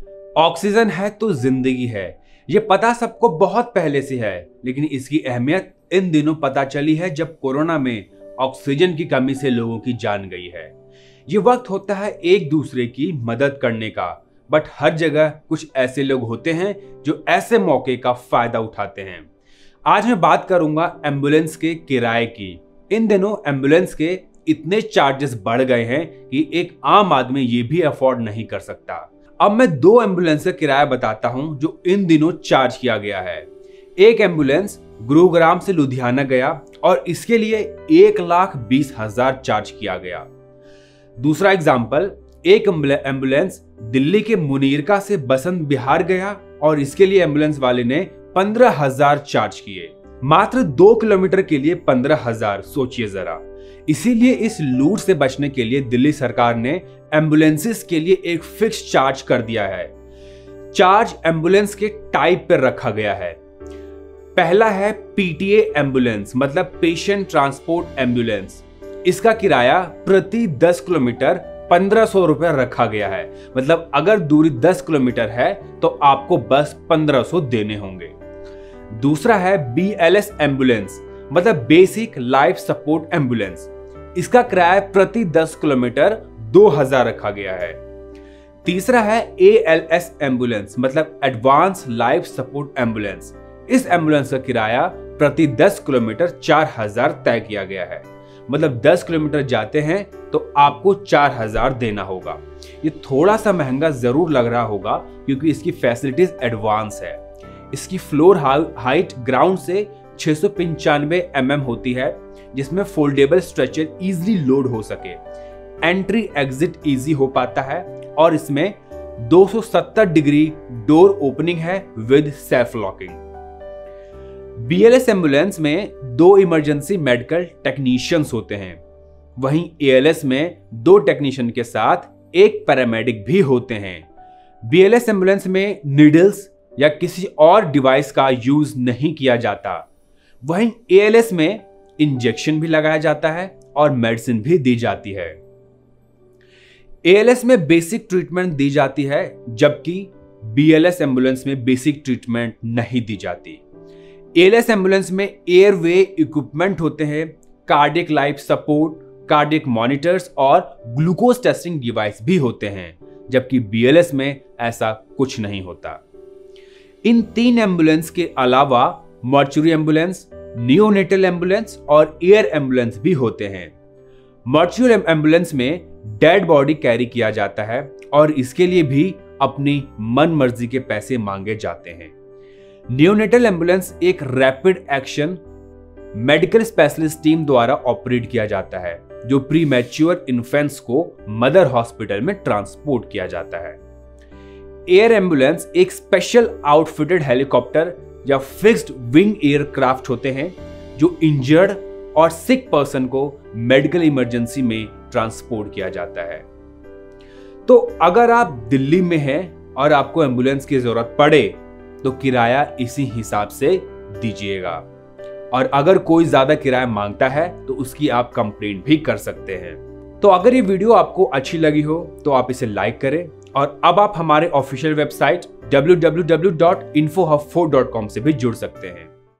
Oxygen है तो ज़िंदगी है। ये पता सबको बहुत पहले से है, लेकिन इसकी अहमियत इन दिनों पता चली है जब कोरोना में ऑक्सीजन की कमी से लोगों की जान गई है। ये वक्त होता है एक दूसरे की मदद करने का, बट हर जगह कुछ ऐसे लोग होते हैं जो ऐसे मौके का फ़ायदा उठाते हैं। आज मैं बात करूँगा एंबुलेंस के किराए की। इन दिनों एंबुलेंस के इतने चार्जेस बढ़ गए हैं कि एक आम आदमी ये भी अफोर्ड नहीं कर सकता। अब मैं दो एंबुलेंस का किराया बताता हूँ, जो इन दिनों चार्ज किया गया है। एक एंबुलेंस गुरुग्राम से लुधियाना गया और इसके लिए एक लाख बीस हज़ार चार्ज किया गया। दूसरा एग्ज़ाम्पल, एक एंबुलेंस दिल्ली के मुनीरका से बसंत बिहार गया और इसके लिए एंबुलेंस वाले ने पंद्रह हज़ार चार्ज किए। मात्र दो किलोमीटर के लिए पंद्रह हज़ार, सोचिए जरा। इसीलिए इस लूट से बचने के लिए दिल्ली सरकार ने एम्बुलेंसेस के लिए एक फिक्स चार्ज कर दिया है। चार्ज एंबुलेंस के टाइप पर रखा गया है। पहला है पीटीए एंबुलेंस मतलब पेशेंट ट्रांसपोर्ट एंबुलेंस। इसका किराया प्रति 10 किलोमीटर पंद्रह सौ रुपया रखा गया है। मतलब अगर दूरी 10 किलोमीटर है तो आपको बस 1500 देने होंगे। दूसरा है बी एल एस एंबुलेंस मतलब बेसिक लाइफ सपोर्ट एंबुलेंस इसका किराया प्रति 10 किलोमीटर 2000 रखा गया है। तीसरा है ए एल एस एंबुलेंस मतलब एडवांस लाइफ सपोर्ट एंबुलेंस इस एंबुलेंस का किराया प्रति 10 किलोमीटर 4000 तय किया गया है। मतलब 10 किलोमीटर जाते हैं तो आपको 4000 देना होगा। ये थोड़ा सा महँगा ज़रूर लग रहा होगा, क्योंकि इसकी फैसिलिटीज़ एडवांस है। इसकी फ्लोर हाइट ग्राउंड से छह सौ mm होती है, जिसमें फोल्डेबल स्ट्रेचर इजिली लोड हो सके। एंट्री एग्जिट इजी हो पाता है और इसमें 270 डिग्री डोर ओपनिंग है with self locking BLS ambulance में दो इमरजेंसी मेडिकल टेक्नीशियंस होते हैं। वहीं एएलएस में दो टेक्नीशियन के साथ एक पैरामेडिक भी होते हैं। बीएलएस एंबुलेंस में नीडल्स या किसी और डिवाइस का यूज़ नहीं किया जाता। वहीं एएलएस में इंजेक्शन भी लगाया जाता है और मेडिसिन भी दी जाती है। एएलएस में बेसिक ट्रीटमेंट दी जाती है, जबकि बीएलएस एंबुलेंस में बेसिक ट्रीटमेंट नहीं दी जाती। एएलएस एंबुलेंस में एयरवे इक्विपमेंट होते हैं cardiac life support cardiac monitors और ग्लूकोज टेस्टिंग डिवाइस भी होते हैं, जबकि बीएलएस में ऐसा कुछ नहीं होता। इन तीन एंबुलेंस के अलावा मॉर्चुरी एंबुलेंस, नियोनेटल एंबुलेंस और एयर एंबुलेंस भी होते हैं। मॉर्चुरी एंबुलेंस में डेड बॉडी कैरी किया जाता है और इसके लिए भी अपनी मन मर्ज़ी के पैसे मांगे जाते हैं। नियोनेटल एंबुलेंस एक rapid action medical specialist team द्वारा ऑपरेट किया जाता है, जो प्री मैच्योर इन्फेंट्स को मदर हॉस्पिटल में ट्रांसपोर्ट किया जाता है। एयर एंबुलेंस एक स्पेशल आउटफिटेड हेलीकॉप्टर या फिक्स्ड विंग एयरक्राफ्ट होते हैं, जो इंजर्ड और सिक पर्सन को मेडिकल इमरजेंसी में ट्रांसपोर्ट किया जाता है। तो अगर आप दिल्ली में हैं और आपको एंबुलेंस की ज़रूरत पड़े तो किराया इसी हिसाब से दीजिएगा। और अगर कोई ज़्यादा किराया माँगता है तो उसकी आप कंप्लेंट भी कर सकते हैं। तो अगर ये वीडियो आपको अच्छी लगी हो तो आप इसे लाइक करें। और अब आप हमारे ऑफिशियल वेबसाइट www.infohub4.com से भी जुड़ सकते हैं